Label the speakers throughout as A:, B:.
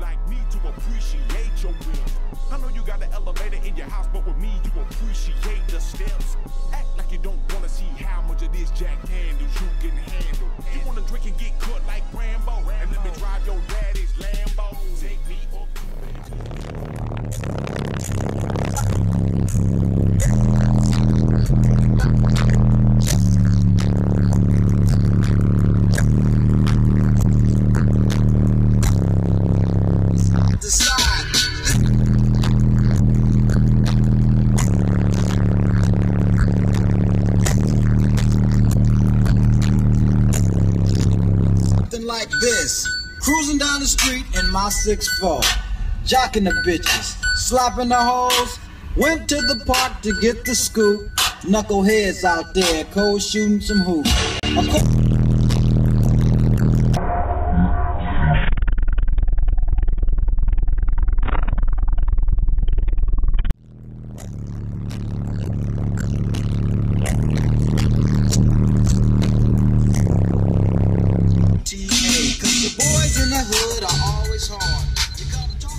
A: like me to appreciate your whim. I know you got an elevator in your house, but with me, you appreciate the steps. Act like you don't this.
B: Cruising down the street in my 6'4. Jocking the bitches. Slapping the hoes. Went to the park to get the scoop. Knuckleheads out there, cold shooting some hoops.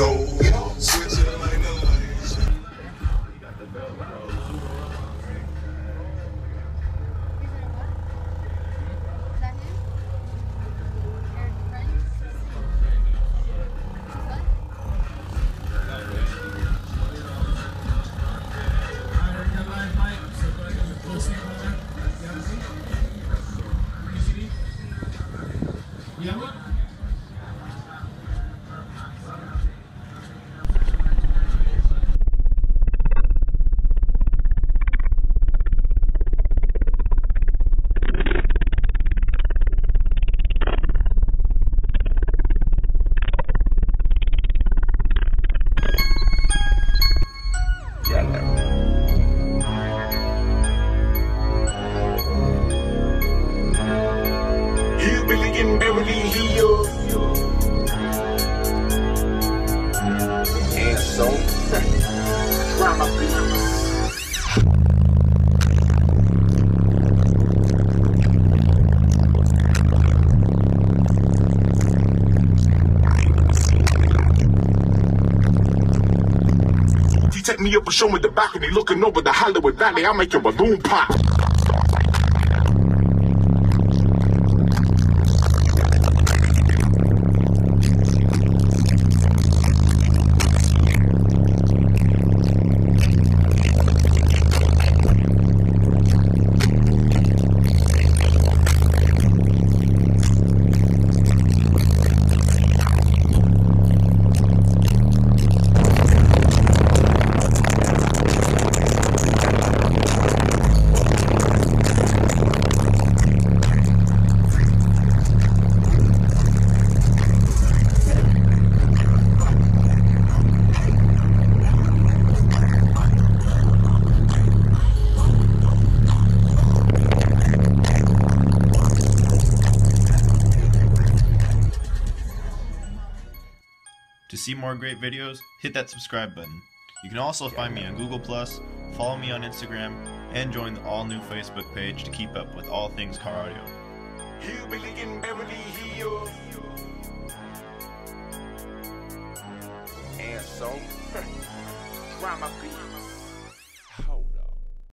B: Ain't
C: take me up and show me the balcony, looking over the Hollywood Valley. I'll make your balloon pop.
D: See more great videos, hit that subscribe button. You can also find me on Google+, follow me on Instagram, and join the all-new Facebook page to keep up with all things car audio.
C: And so, drama beats.